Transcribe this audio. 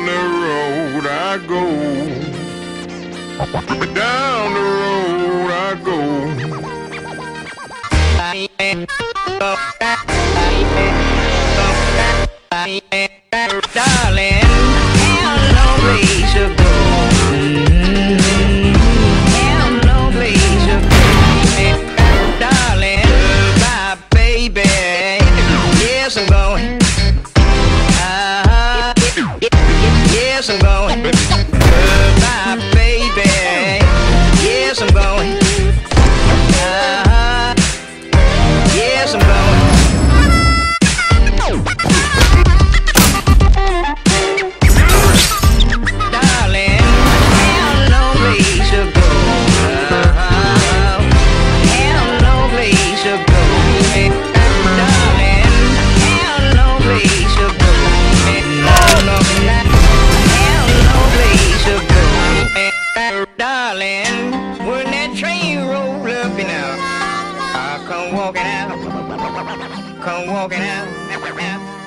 Down the road I go. Down the road I go. Darling, have no go. Have no go. Darling, baby. Yes, I'm going. Yes, come walking out. Come walking out.